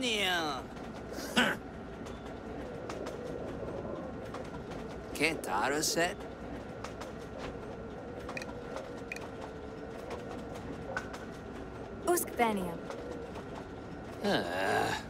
Vanya! Kentaro set? Hmm.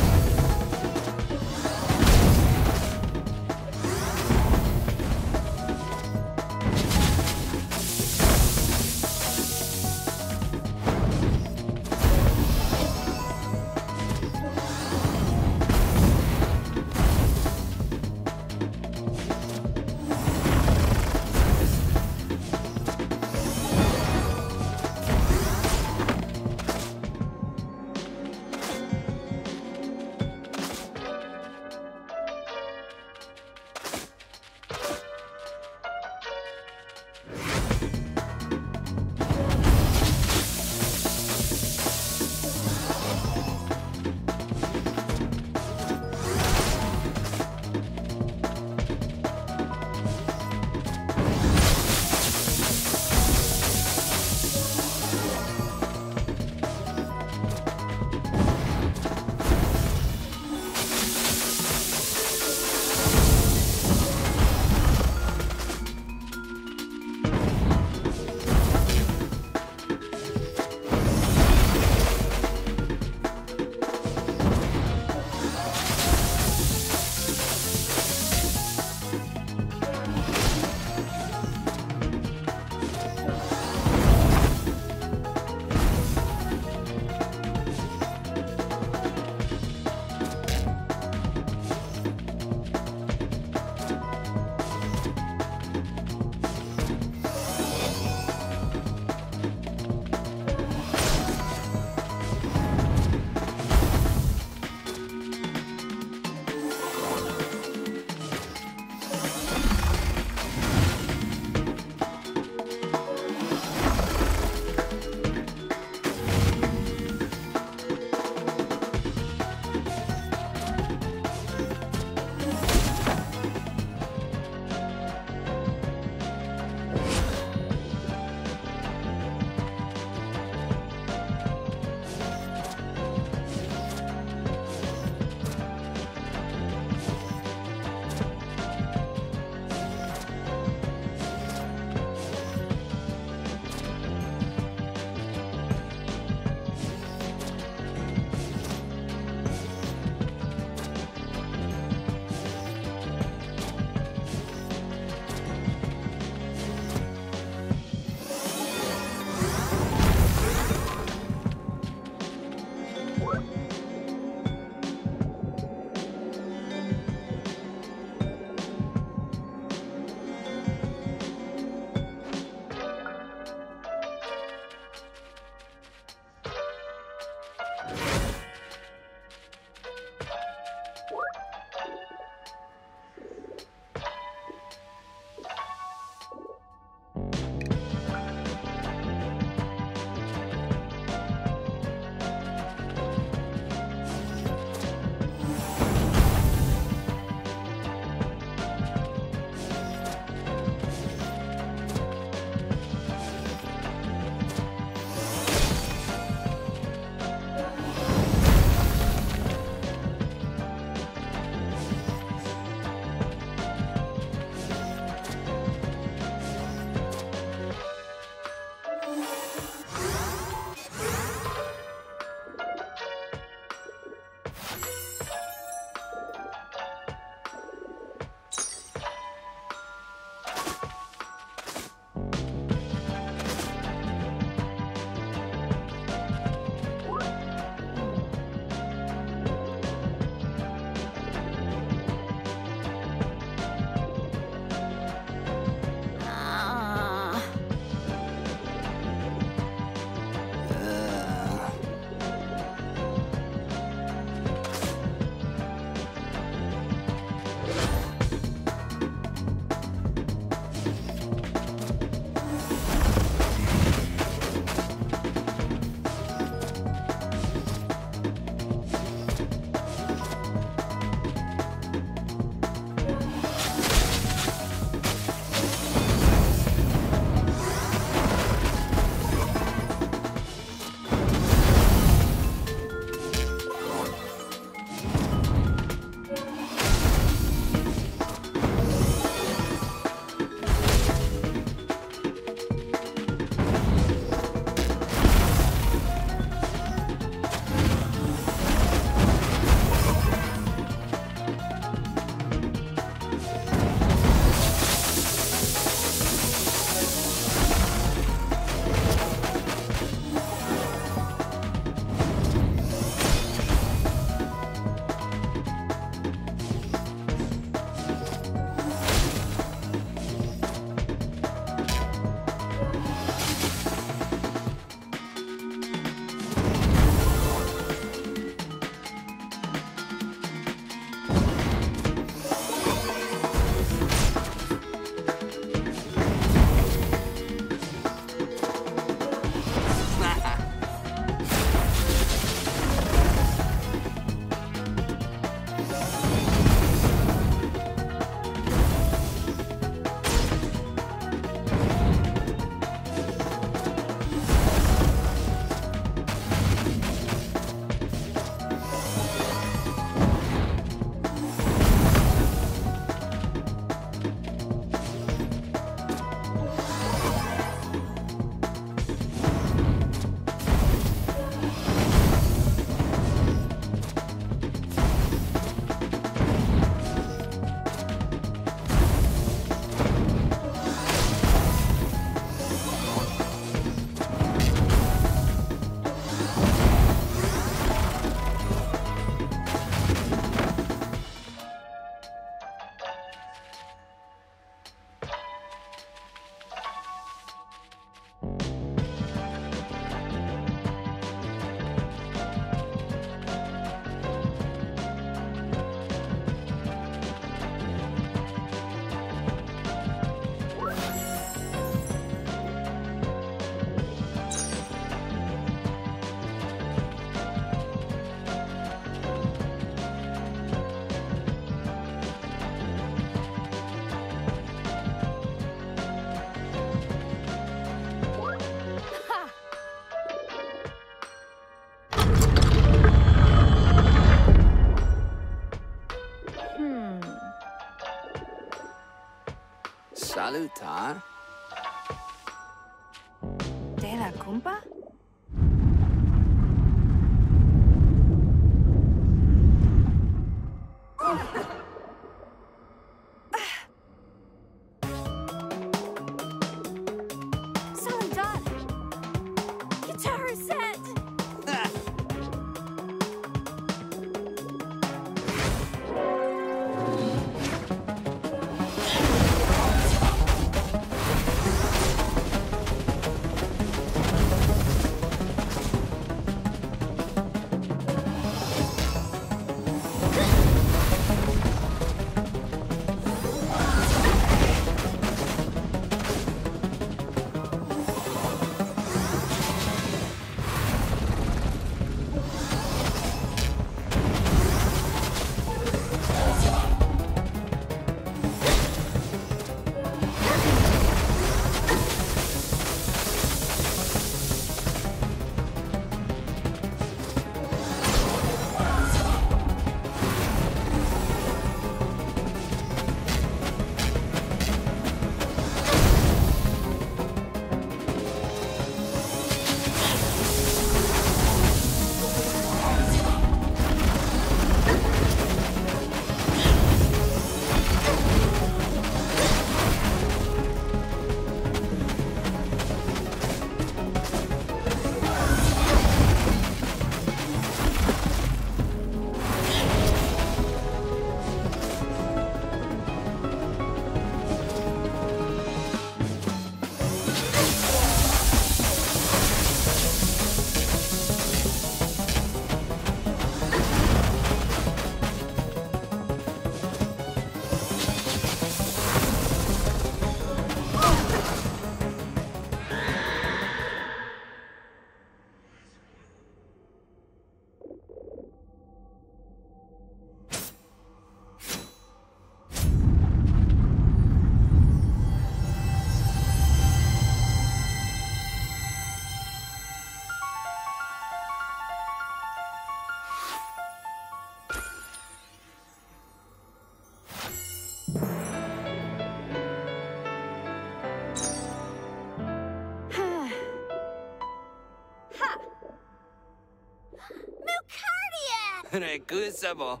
Recusable.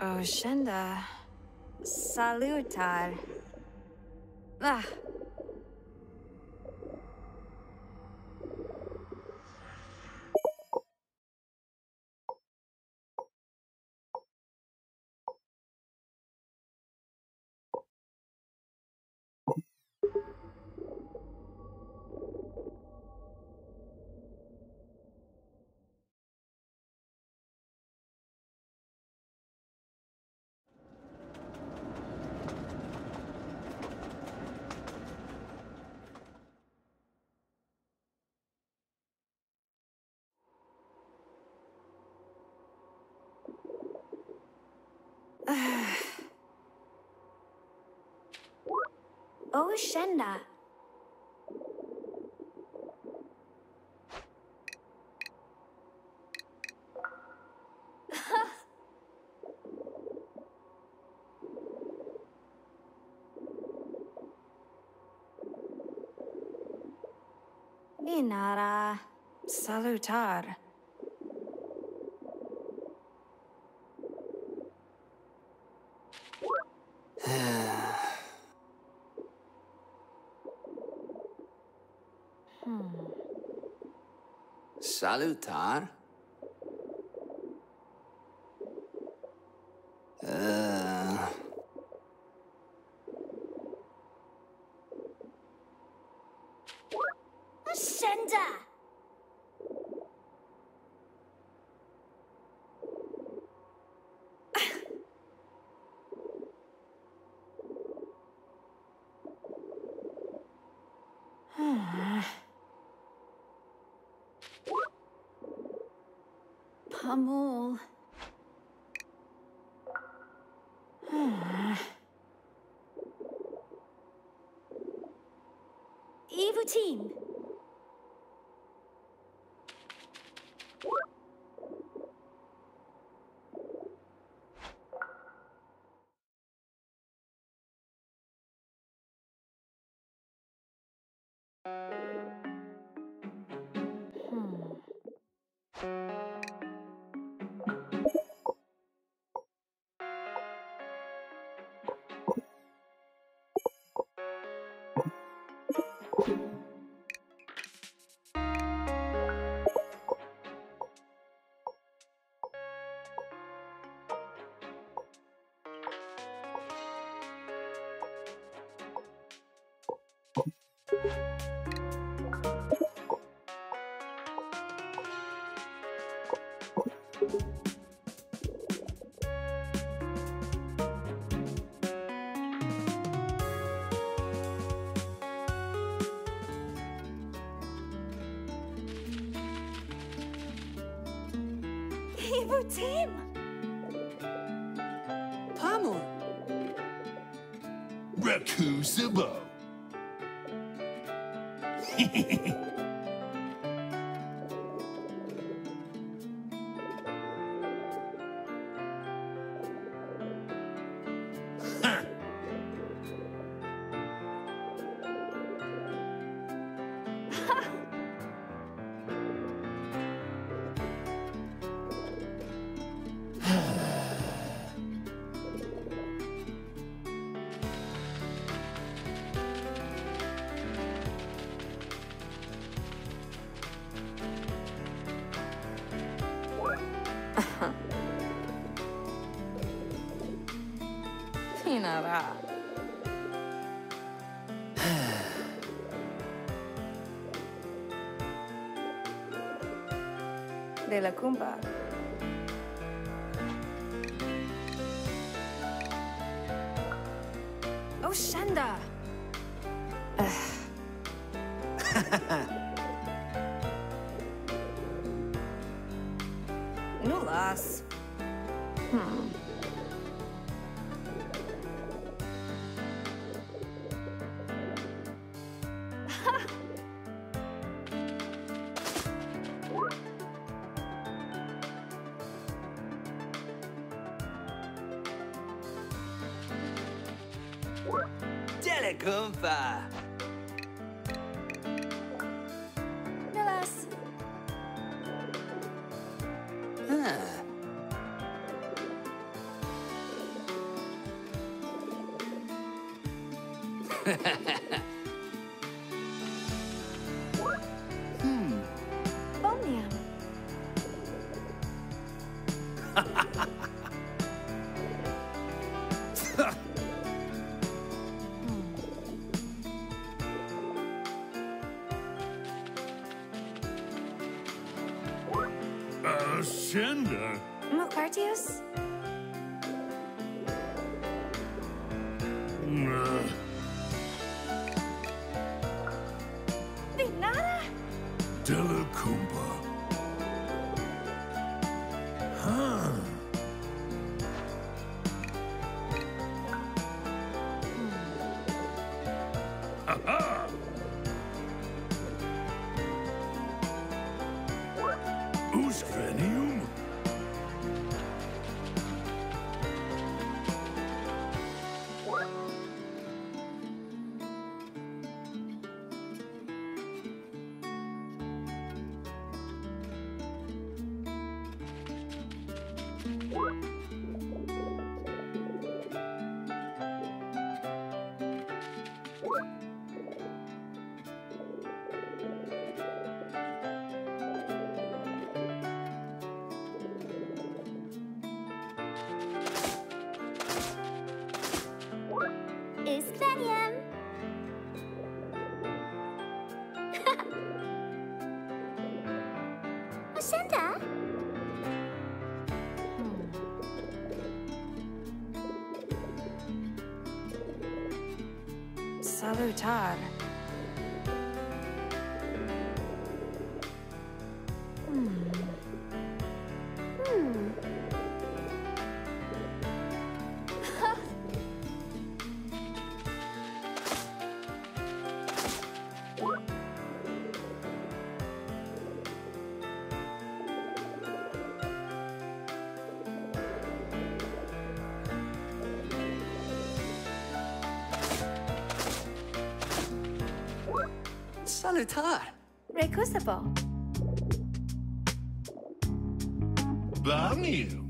Oshenda. Salutar. Ah. Inara. Salutar. Salutar. Team. Evil team. Pamur. Rakusabo. Finarà. Telekumpa. Nilas. Salutar. Hmm. Salutar. Recusable. Bamiu. Vinera.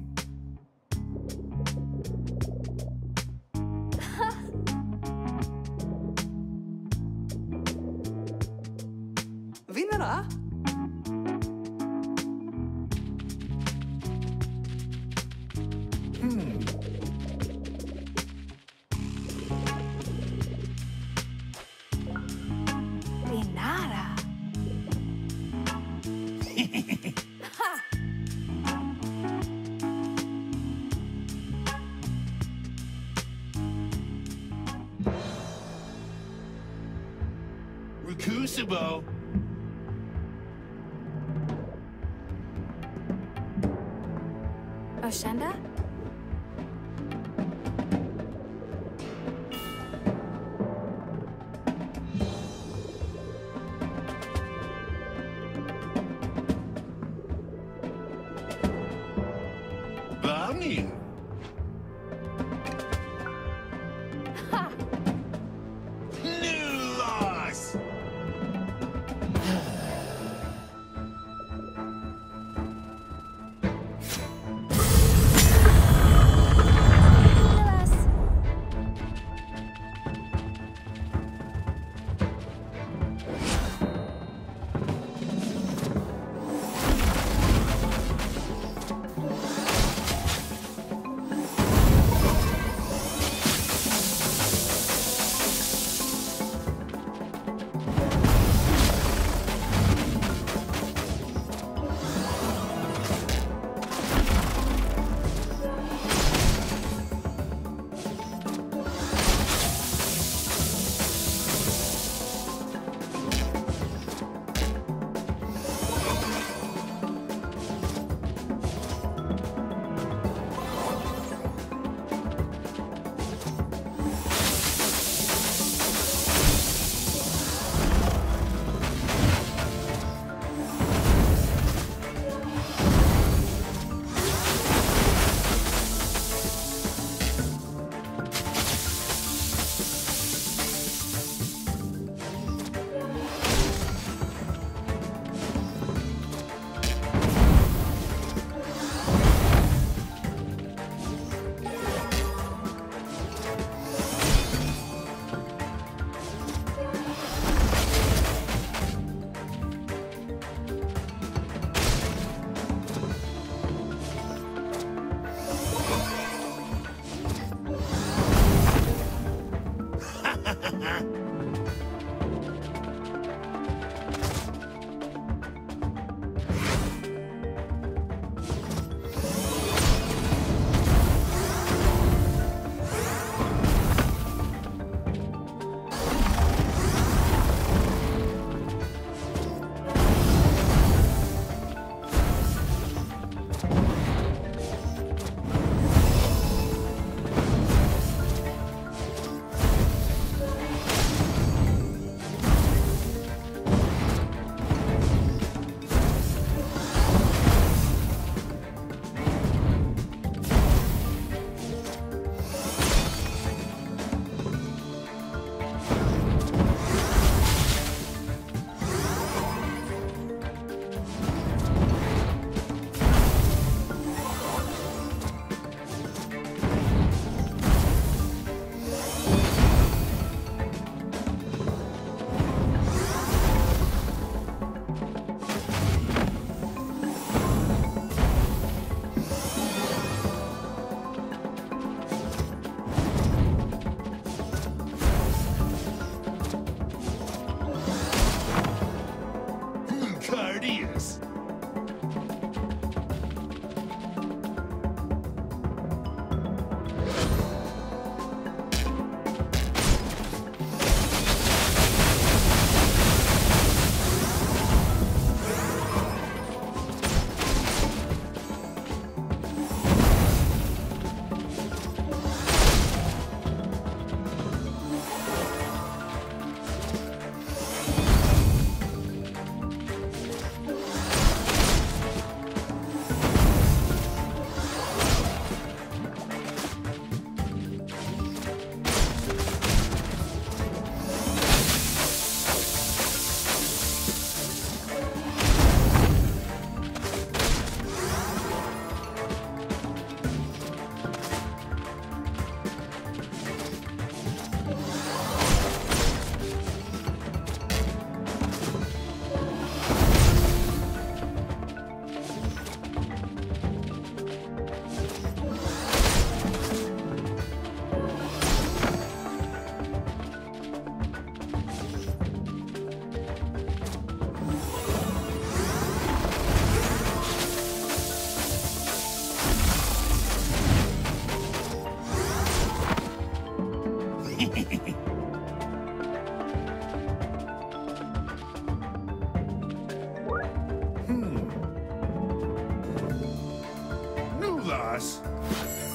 Nice. Oshenda!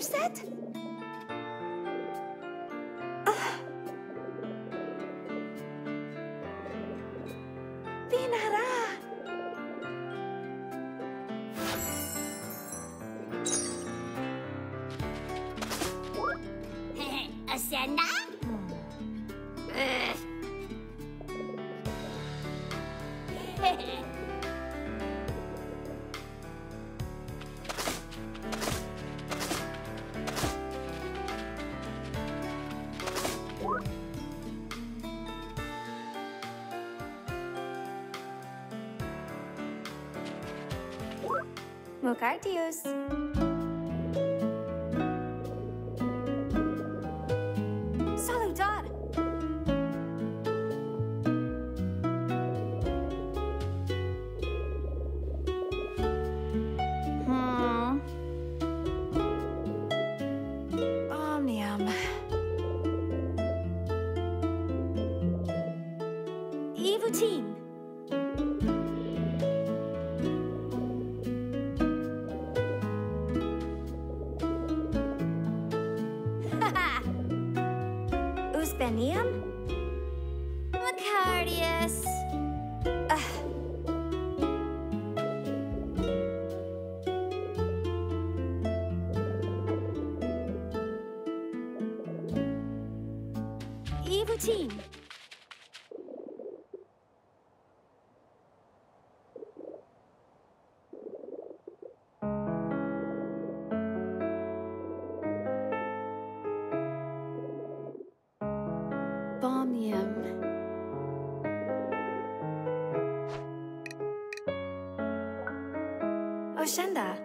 ¿Qué tal set? Vinará! Ascenda? Mukartius! Bomnium. Oh, Oshenda.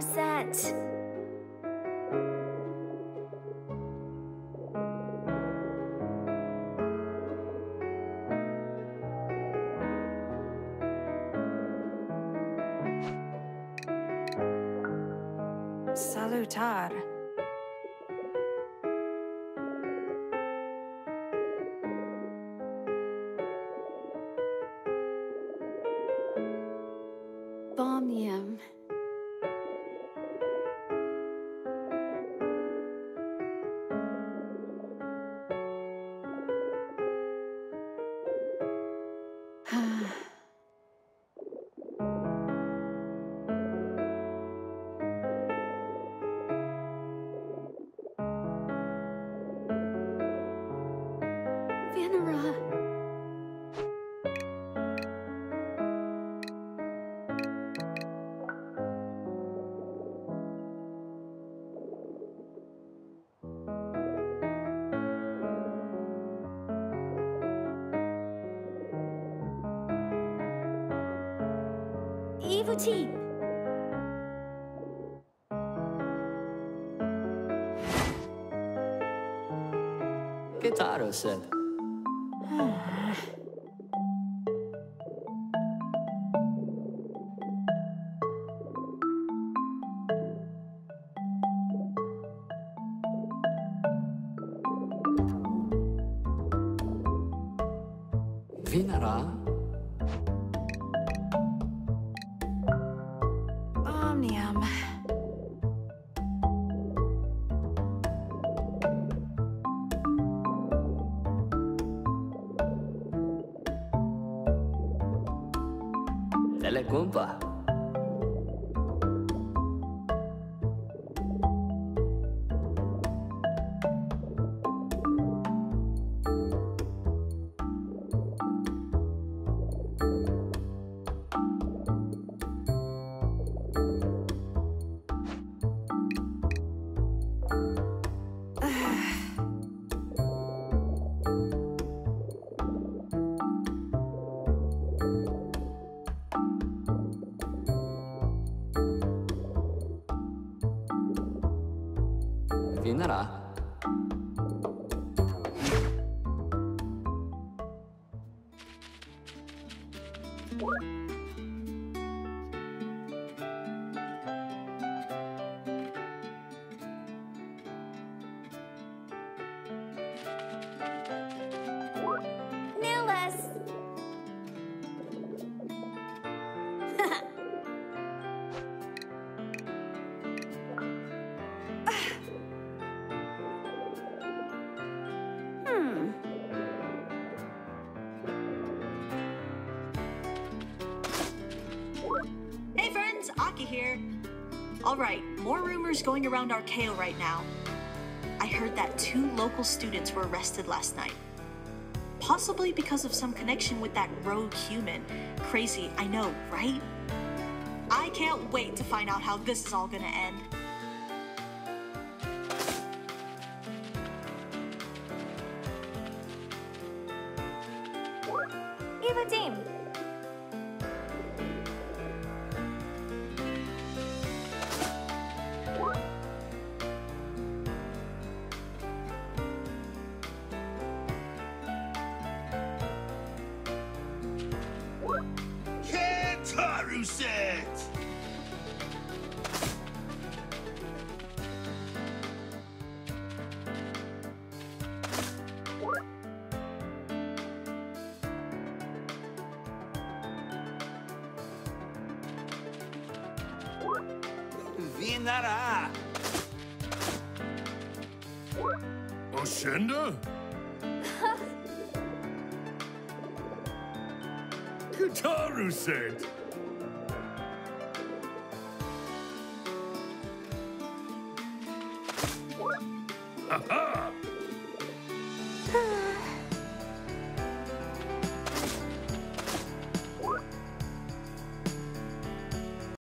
Set. Team. Kitaro said. Vinara? Alright, more rumors going around Archeo right now. I heard that two local students were arrested last night. Possibly because of some connection with that rogue human. Crazy, I know, right? I can't wait to find out how this is all gonna end.